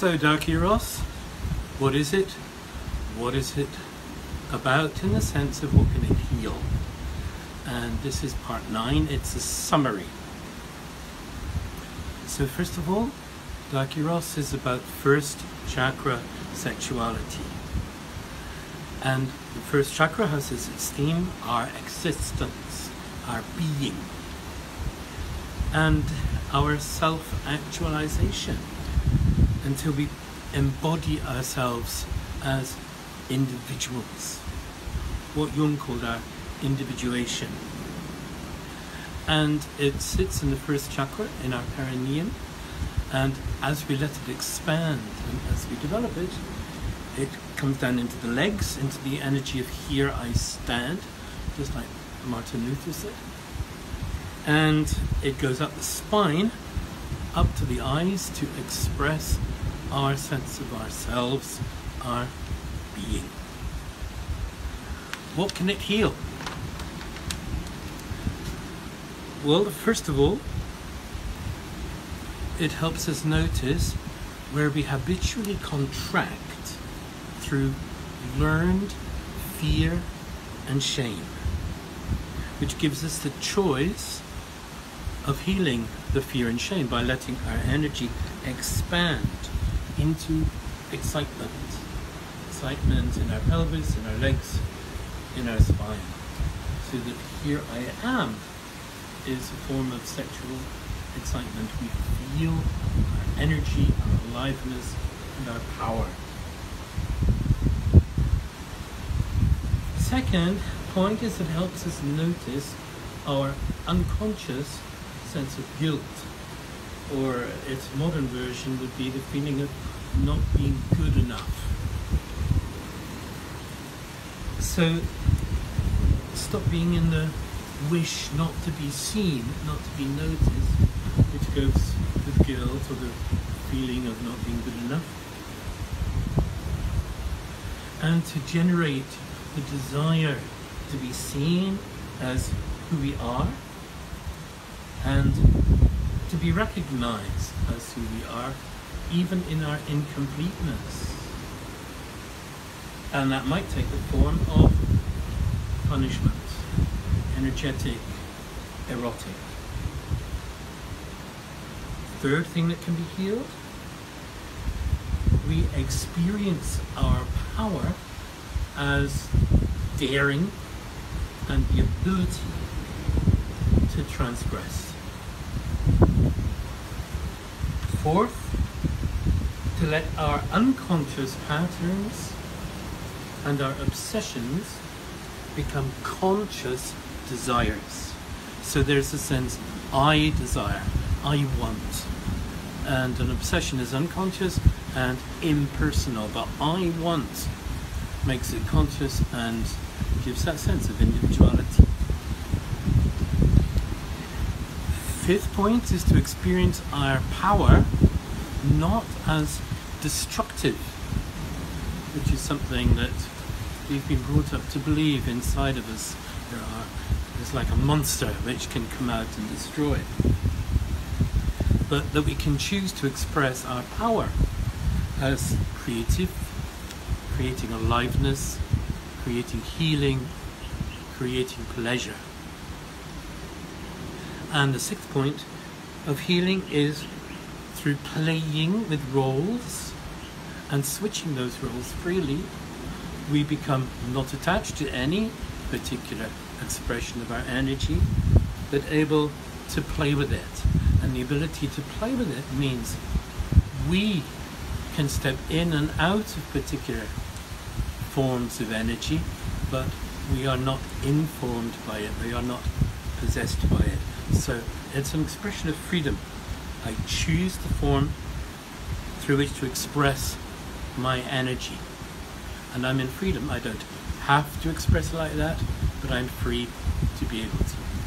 So, Dark Eros, what is it? What is it about in the sense of what can it heal? And this is part nine, it's a summary. So, first of all, Dark Eros is about first chakra sexuality. And the first chakra has as its theme our existence, our being, and our self actualization until we embody ourselves as individuals. What Jung called our individuation. And it sits in the first chakra, in our perineum, and as we let it expand and as we develop it, it comes down into the legs, into the energy of here I stand, just like Martin Luther said. And it goes up the spine, up to the eyes to express our sense of ourselves, our being. What can it heal? Well, first of all, it helps us notice where we habitually contract through learned fear and shame, which gives us the choice of healing the fear and shame by letting our energy expand into excitement. Excitement in our pelvis, in our legs, in our spine. So that here I am is a form of sexual excitement. We feel our energy, our aliveness, and our power. Second point is it helps us notice our unconscious sense of guilt, or its modern version would be the feeling of not being good enough. So stop being in the wish not to be seen, not to be noticed, which goes with guilt or the feeling of not being good enough. And to generate the desire to be seen as who we are and to be recognized as who we are, even in our incompleteness. And that might take the form of punishment, energetic, erotic. Third thing that can be healed, we experience our power as daring and the ability to transgress. Fourth, to let our unconscious patterns and our obsessions become conscious desires. So there's a sense, I desire, I want. And an obsession is unconscious and impersonal, but I want makes it conscious and gives that sense of individuality. Fifth point is to experience our power not as destructive, which is something that we've been brought up to believe inside of us. There are, there's like a monster which can come out and destroy. But that we can choose to express our power as creative, creating aliveness, creating healing, creating pleasure. And the sixth point of healing is through playing with roles and switching those roles freely, we become not attached to any particular expression of our energy, but able to play with it. And the ability to play with it means we can step in and out of particular forms of energy, but we are not informed by it, we are not possessed by it. So it's an expression of freedom. I choose the form through which to express my energy. And I'm in freedom. I don't have to express it like that, but I'm free to be able to.